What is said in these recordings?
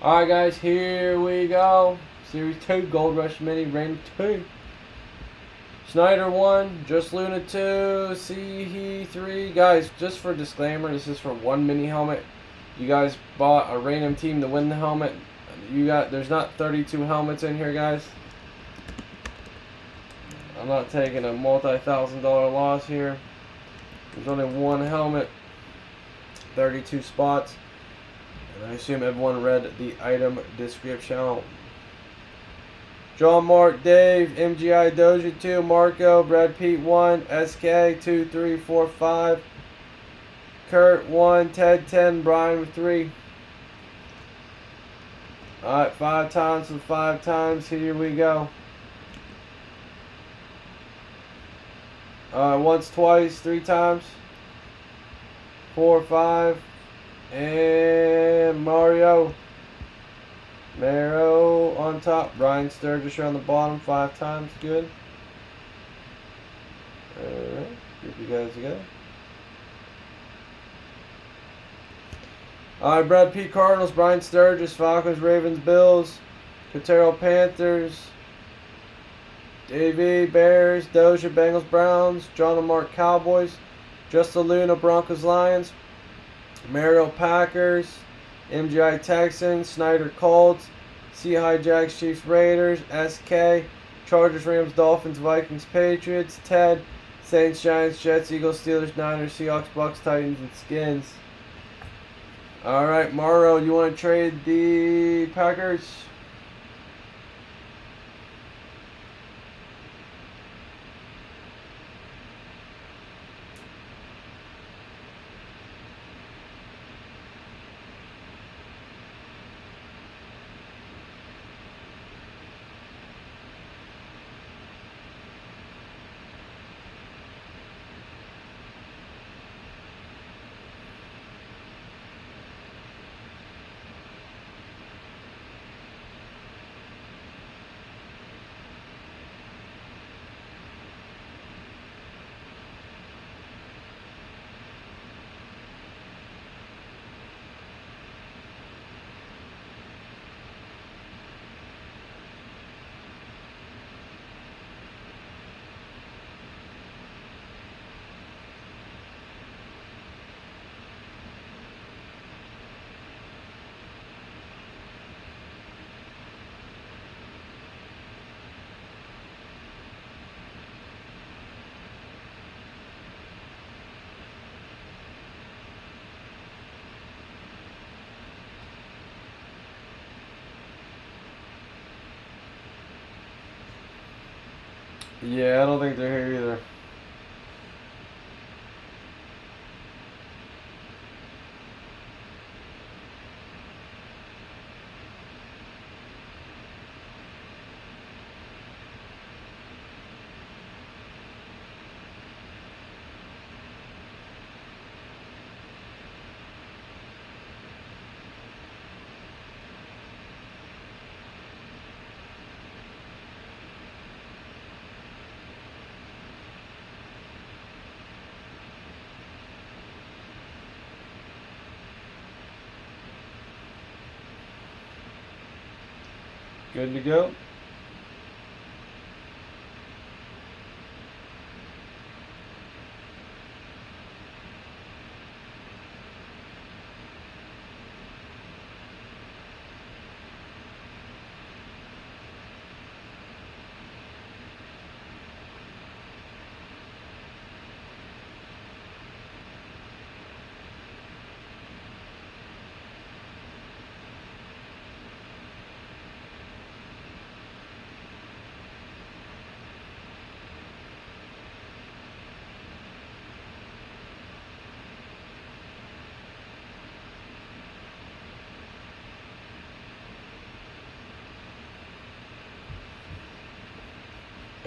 Alright guys, here we go. Series 2, Gold Rush Mini, Rain 2. Snyder 1, Justin Luna 2, He 3. Guys, just for disclaimer, this is for one mini helmet. You guys bought a random team to win the helmet. You got there's not 32 helmets in here, guys. I'm not taking a multi-thousand dollar loss here. There's only one helmet, 32 spots. And I assume everyone read the item description. John Mark, Dave, MGI Doja 2, Marco, Brad Pete 1, SK 2, 3, 4, 5, Kurt 1, Ted 10, Brian 3. Alright, five times and five times. Here we go. Uh, once, twice, three times. Four, five. And Mario. Maro on top. Brian Sturgis on the bottom five times. Good. Alright. Group you guys together. Alright, Brad P. Cardinals, Brian Sturgis, Falcons, Ravens, Bills, Cotero Panthers, AV, Bears, Doja, Bengals, Browns, John and Mark, Cowboys, Justin Luna, Broncos, Lions, Mario, Packers, MGI, Texans, Snyder, Colts, C Jacks, Chiefs, Raiders, SK, Chargers, Rams, Dolphins, Vikings, Patriots, Ted, Saints, Giants, Jets, Eagles, Steelers, Niners, Seahawks, Bucks, Titans, and Skins. All right, Morrow, you want to trade the Packers? Yeah, I don't think they're here either. Good to go.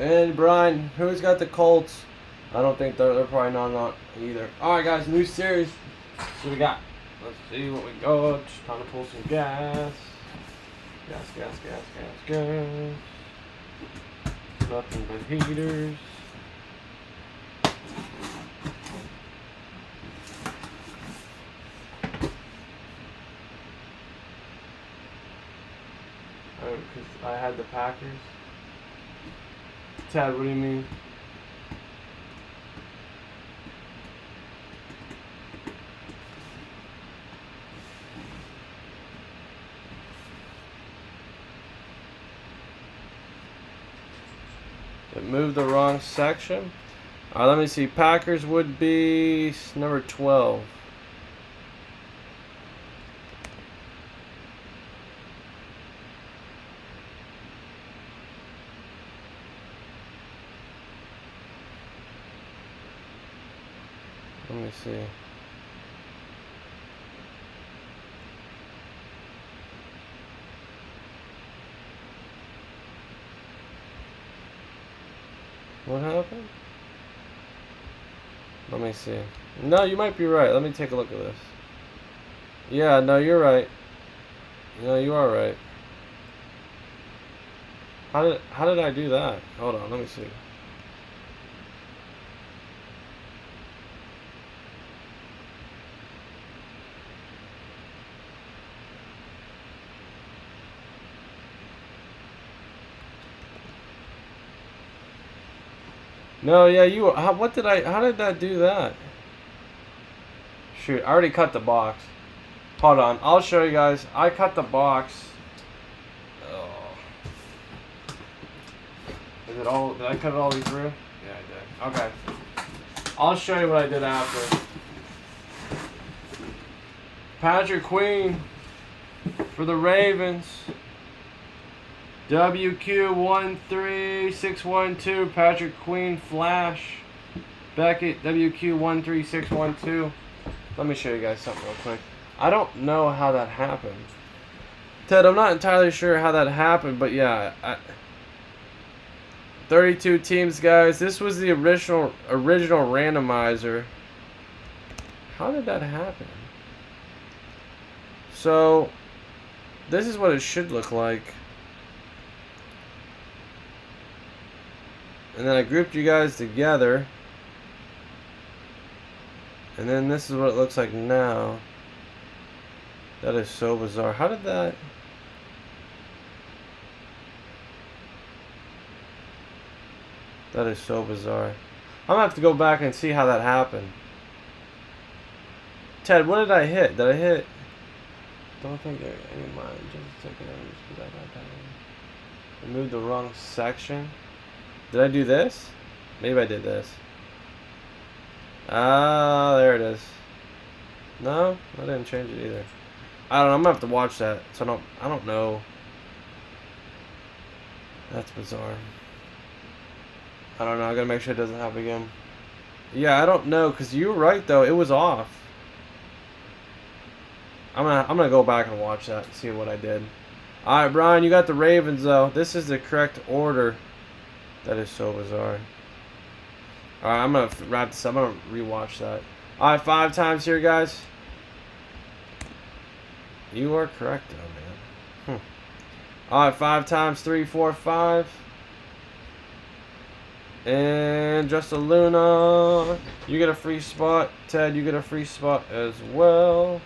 And Brian, who's got the Colts? I don't think they're, they're probably not on either. Alright guys, new series. So we got. Let's see what we got. Just trying to pull some gas. Gas, gas, gas, gas, gas. Nothing but heaters. Oh, because I had the Packers. Ted, what do you mean? It moved the wrong section. All right, let me see. Packers would be number 12. Let me see. What happened? Let me see. No, you might be right. Let me take a look at this. Yeah, no, you're right. No, you are right. How did how did I do that? Hold on, let me see. No, yeah, you. How, what did I? How did that do that? Shoot, I already cut the box. Hold on, I'll show you guys. I cut the box. Oh. Is it all? Did I cut it all the way through? Yeah, I did. Okay. I'll show you what I did after. Patrick Queen for the Ravens. WQ13612, Patrick Queen, Flash. Beckett, WQ13612. Let me show you guys something real quick. I don't know how that happened. Ted, I'm not entirely sure how that happened, but yeah. I, 32 teams, guys. This was the original original randomizer. How did that happen? So, this is what it should look like. And then I grouped you guys together. And then this is what it looks like now. That is so bizarre. How did that... That is so bizarre. I'm gonna have to go back and see how that happened. Ted, what did I hit? Did I hit... Don't think there any mind. Just take it. I moved the wrong section. Did I do this? Maybe I did this. Ah, there it is. No, I didn't change it either. I don't know. I'm gonna have to watch that. So I don't. I don't know. That's bizarre. I don't know. I gotta make sure it doesn't happen again. Yeah, I don't know. Cause you were right though. It was off. I'm gonna. I'm gonna go back and watch that. And see what I did. All right, Brian. You got the Ravens though. This is the correct order. That is so bizarre. Alright, I'm going to wrap this up. I'm going to rewatch that. Alright, five times here, guys. You are correct, though, man. Hmm. Alright, five times. Three, four, five. And just a Luna. You get a free spot. Ted, you get a free spot as well.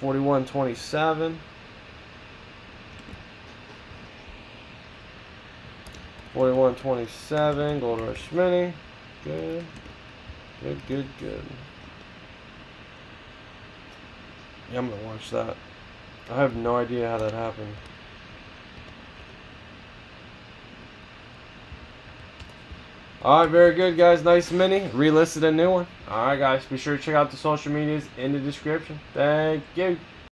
4127. 4127, Gold Rush Mini. Good. Good, good, good. Yeah, I'm gonna watch that. I have no idea how that happened. Alright, very good, guys. Nice mini. Relisted a new one. Alright, guys. Be sure to check out the social medias in the description. Thank you.